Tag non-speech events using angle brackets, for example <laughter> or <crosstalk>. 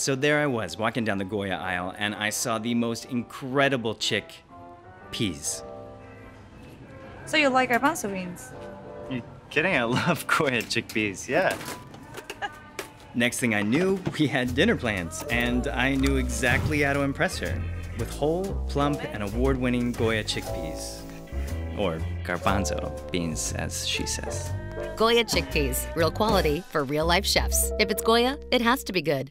So there I was, walking down the Goya aisle, and I saw the most incredible chick peas. So you like garbanzo beans? You kidding? I love <laughs> Goya chickpeas, yeah. <laughs> Next thing I knew, we had dinner plans, and I knew exactly how to impress her with whole, plump, and award winning Goya chickpeas. Or garbanzo beans, as she says. Goya chickpeas, real quality for real life chefs. If it's Goya, it has to be good.